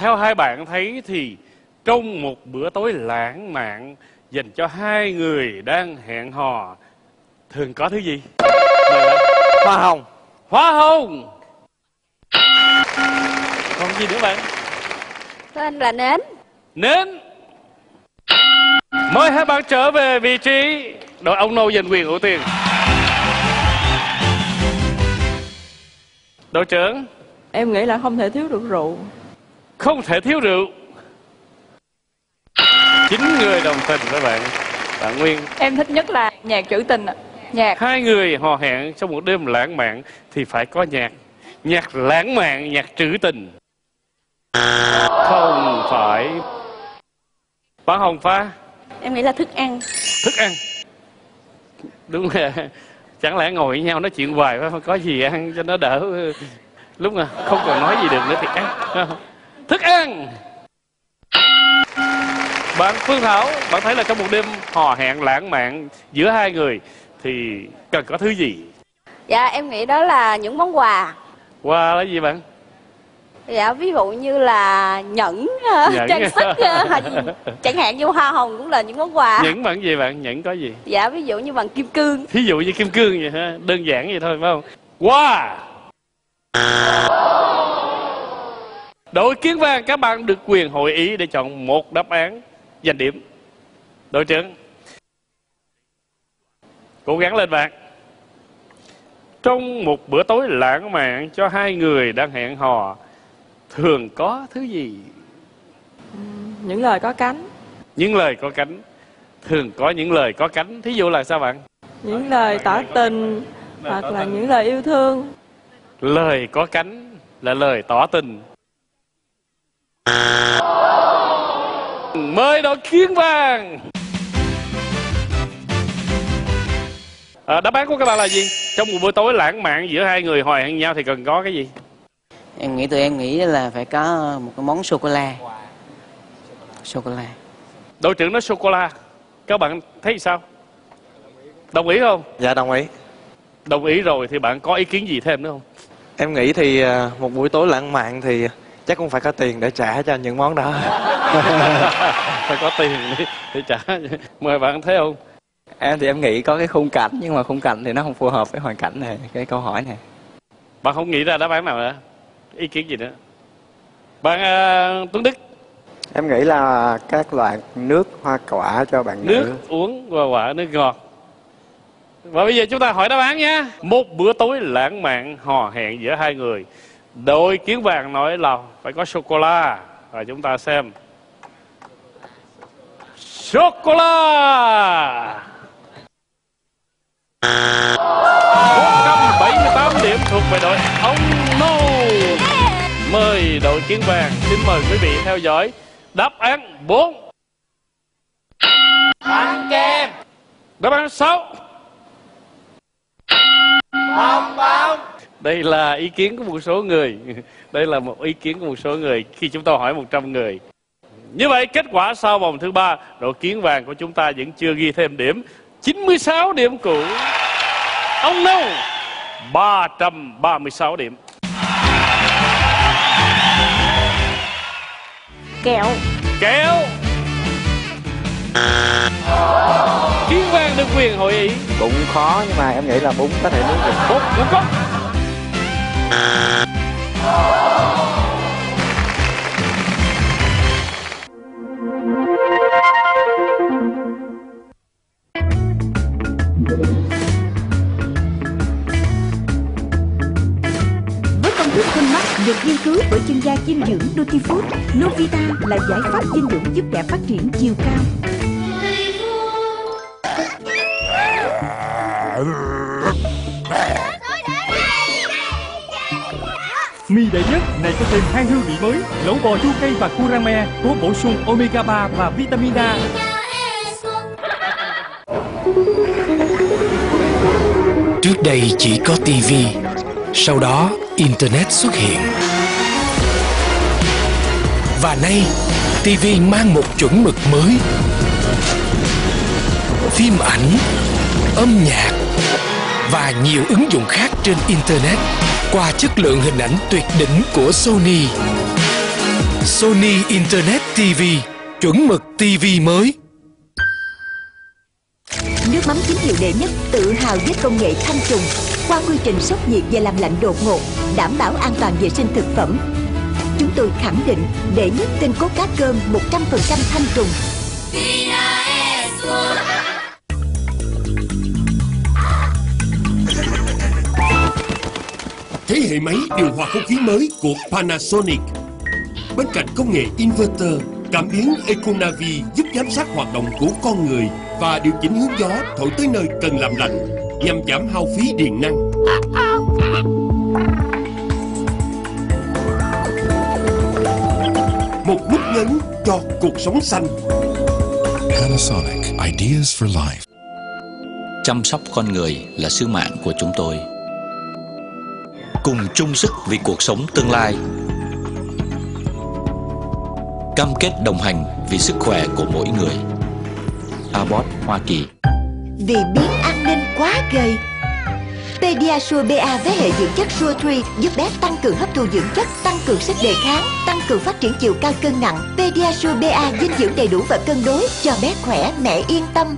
theo hai bạn thấy thì trong một bữa tối lãng mạn dành cho hai người đang hẹn hò thường có thứ gì? Hoa hồng. Hoa hồng. Còn gì nữa bạn? Tên là nến. Nến. Mời hai bạn trở về vị trí đội ông nô giành quyền ưu tiên. Đội trưởng. Em nghĩ là không thể thiếu được rượu không thể thiếu rượu. Chín người đồng tình với bạn bạn nguyên. Em thích nhất là nhạc trữ tình ạ. Nhạc. Hai người hò hẹn trong một đêm lãng mạn thì phải có nhạc. Nhạc lãng mạn nhạc trữ tình. Không phải. Bán hồng pha Em nghĩ là thức ăn. Thức ăn. Đúng là chẳng lẽ ngồi với nhau nói chuyện hoài phải không? Có gì ăn cho nó đỡ. Lúc mà không còn nói gì được nữa thì ăn thức ăn. Bạn phương thảo bạn thấy là trong một đêm hò hẹn lãng mạn giữa hai người thì cần có thứ gì? Dạ em nghĩ đó là những món quà. Qua là gì bạn? Dạ ví dụ như là nhẫn, ờ, Nhẫn. trang sức ờ, hoặc Chẳng hạn như hoa hồng cũng là những món quà. Nhẫn bằng gì bạn? Nhẫn có gì? Dạ ví dụ như bằng kim cương. Thí dụ như kim cương vậy ha đơn giản vậy thôi phải không? Qua đội kiến vàng các bạn được quyền hội ý để chọn một đáp án giành điểm. Đội trưởng cố gắng lên bạn. Trong một bữa tối lãng mạn cho hai người đang hẹn hò thường có thứ gì? Những lời có cánh. Những lời có cánh. Thường có những lời có cánh. Thí dụ là sao bạn? Những lời tỏ tình Hoặc là những lời yêu thương. Lời có cánh là lời tỏ tình mời đội kiến vàng. À, đáp án của các bạn là gì? Trong một buổi tối lãng mạn giữa hai người hò hẹn nhau thì cần có cái gì? Em nghĩ tụi em nghĩ là phải có một cái món sô cô la sô cô la đội trưởng nói sô cô la các bạn thấy sao? Đồng ý không? Dạ đồng ý. Đồng ý rồi thì bạn có ý kiến gì thêm nữa không? Em nghĩ thì à, một buổi tối lãng mạn thì chắc cũng phải có tiền để trả cho những món đó. Phải có tiền để, để trả. Mời bạn thấy không? Em thì em nghĩ có cái khung cảnh nhưng mà khung cảnh thì nó không phù hợp với hoàn cảnh này, cái câu hỏi này. bạn không nghĩ ra đáp án nào nữa ý kiến gì nữa? Bạn à, tuấn đức. Em nghĩ là các loại nước hoa quả cho bạn nước nữ. uống và quả nước ngọt. Và bây giờ chúng ta hỏi đáp án nha. Một bữa tối lãng mạn hò hẹn giữa hai người đội kiến vàng nói là phải có sô cô la và chúng ta xem. Sô cô la 478 điểm thuộc về đội ông nô. Mời đội kiến vàng xin mời quý vị theo dõi đáp án 4 bánh kem. Đáp án 6 bong bóng đây là ý kiến của một số người. Đây là một ý kiến của một số người khi chúng tôi hỏi 100 người. Như vậy kết quả sau vòng thứ ba đội kiến vàng của chúng ta vẫn chưa ghi thêm điểm. 96 điểm cũ. Ông nâu 336 điểm. Kẹo. Kéo kiến vàng được quyền hội ý. Cũng khó nhưng mà em nghĩ là bún có thể nướng được. bút ngũ cốc được nghiên cứu bởi chuyên gia dinh dưỡng Nutifood, Novita là giải pháp dinh dưỡng giúp trẻ phát triển chiều cao. Mì đệ nhất này có thêm hai hương vị mới, lẩu bò chua cây và curame có bổ sung omega 3 và vitamin A. Trước đây chỉ có TV, sau đó Internet xuất hiện. Và nay, TV mang một chuẩn mực mới. Phim ảnh, âm nhạc và nhiều ứng dụng khác trên Internet qua chất lượng hình ảnh tuyệt đỉnh của Sony. Sony Internet TV Chuẩn mực TV mới Nước mắm chính hiệu đệ nhất tự hào với công nghệ thanh trùng qua quy trình sốc nhiệt và làm lạnh đột ngột, đảm bảo an toàn vệ sinh thực phẩm. Chúng tôi khẳng định đệ nhất tinh cốt cá cơm 100% thanh trùng. Thế hệ máy điều hòa không khí mới của Panasonic Bên cạnh công nghệ inverter, cảm biến Econavi giúp giám sát hoạt động của con người và điều chỉnh hướng gió thổi tới nơi cần làm lạnh nhằm giảm hao phí điện năng. Một nút nhấn cho cuộc sống xanh. Panasonic Ideas for Life. Chăm sóc con người là sứ mạng của chúng tôi. Cùng chung sức vì cuộc sống tương lai. Cam kết đồng hành vì sức khỏe của mỗi người. Abbott Hoa Kỳ Vì biến an ninh quá gầy. Pediasure BA với hệ dưỡng chất Sure 3 giúp bé tăng cường hấp thu dưỡng chất, tăng cường sức đề kháng, tăng cường phát triển chiều cao cân nặng. Pediasure BA dinh dưỡng đầy đủ và cân đối cho bé khỏe, mẹ yên tâm.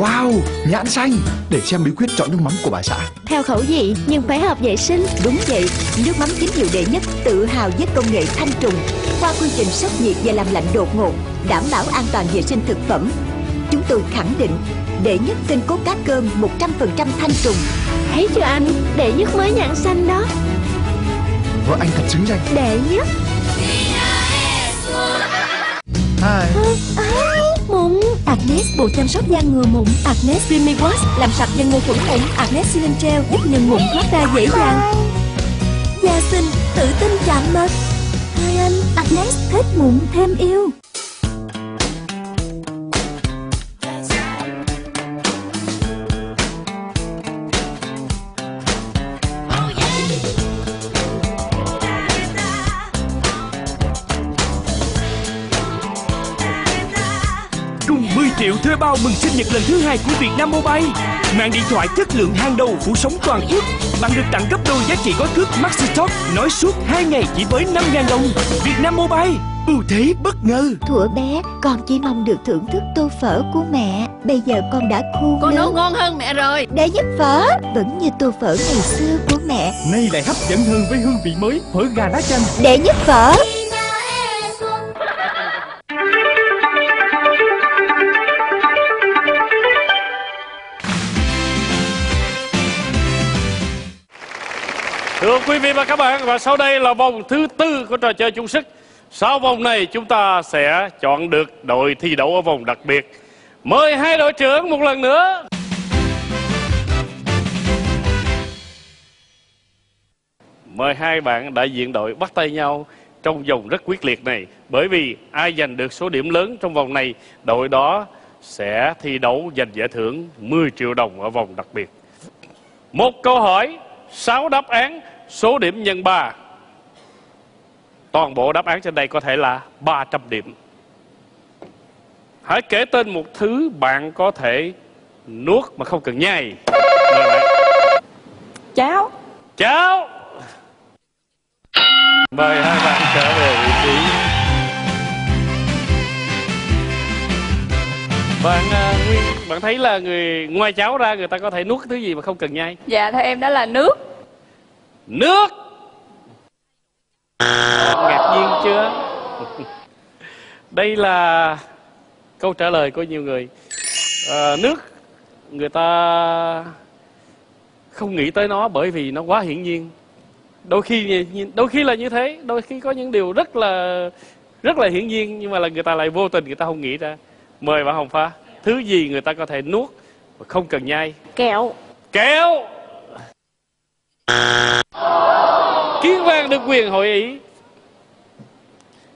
Wow, nhãn xanh Để xem bí quyết chọn nước mắm của bà xã Theo khẩu vị nhưng phải hợp vệ sinh. Đúng vậy, nước mắm chính hiệu đệ nhất tự hào với công nghệ thanh trùng qua quy trình sốc nhiệt và làm lạnh đột ngột, đảm bảo an toàn vệ sinh thực phẩm. Chúng tôi khẳng định đệ nhất tinh cốt cá cơm 100% thanh trùng. Thấy chưa anh, đệ nhất mới nhãn xanh đó. Vợ anh thật xứng danh Đệ nhất. Hai Mụn Agnes bộ chăm sóc da ngừa mụn. Agnes Creamy Wash làm sạch da ngừa khuẩn mụn. Agnes Sealant Gel giúp nhân mụn thoát ra dễ dàng. Da xinh, tự tin chạm mật Hai anh Agnes thích mụn thêm yêu. Triệu thuê bao mừng sinh nhật lần thứ hai của Vietnam Mobile. Mạng điện thoại chất lượng hàng đầu phủ sóng toàn quốc. Bạn được tặng gấp đôi giá trị gói cước Maxi Talk Nói suốt 2 ngày chỉ với 5.000 đồng. Vietnam Mobile ưu thế bất ngờ. Thuở bé con chỉ mong được thưởng thức tô phở của mẹ. Bây giờ con đã khôn Con lớn. nấu ngon hơn mẹ rồi. Đệ nhất phở Vẫn như tô phở ngày xưa của mẹ. Nay lại hấp dẫn hơn với hương vị mới Phở gà lá chanh. Đệ nhất phở Thưa quý vị và các bạn, và sau đây là vòng thứ tư của trò chơi chung sức. Sau vòng này chúng ta sẽ chọn được đội thi đấu ở vòng đặc biệt. Mời hai đội trưởng một lần nữa. Mời hai bạn đại diện đội bắt tay nhau trong vòng rất quyết liệt này. Bởi vì ai giành được số điểm lớn trong vòng này, đội đó sẽ thi đấu giành giải thưởng 10 triệu đồng ở vòng đặc biệt. Một câu hỏi, 6 đáp án, số điểm nhân 3. Toàn bộ đáp án trên đây có thể là 300 điểm. Hãy kể tên một thứ bạn có thể nuốt mà không cần nhai. Cháo Cháo. Mời hai bạn trở về vị trí. Bạn à, Nguyên, bạn thấy là người ngoài cháo ra người ta có thể nuốt thứ gì mà không cần nhai? Dạ theo em đó là nước Nước. Ngạc nhiên chưa? Đây là câu trả lời của nhiều người. À, nước người ta không nghĩ tới nó bởi vì nó quá hiển nhiên. Đôi khi đôi khi là như thế, đôi khi có những điều rất là rất là hiển nhiên nhưng mà là người ta lại vô tình người ta không nghĩ ra. Mời bạn Hồng Pha. Thứ gì người ta có thể nuốt mà không cần nhai? Kẹo Kẹo. Kiến vang được quyền hội ý.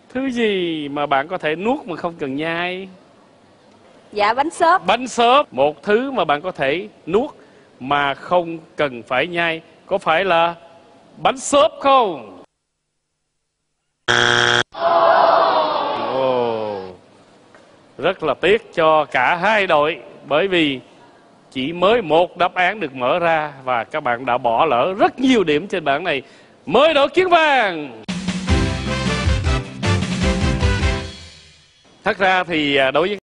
Thứ gì mà bạn có thể nuốt mà không cần nhai? Dạ bánh xốp Bánh xốp, một thứ mà bạn có thể nuốt mà không cần phải nhai. Có phải là bánh xốp không? Ồ, rất là tiếc cho cả hai đội bởi vì chỉ mới một đáp án được mở ra và các bạn đã bỏ lỡ rất nhiều điểm trên bảng này mới đội kiến vàng. Thật ra thì à, đối với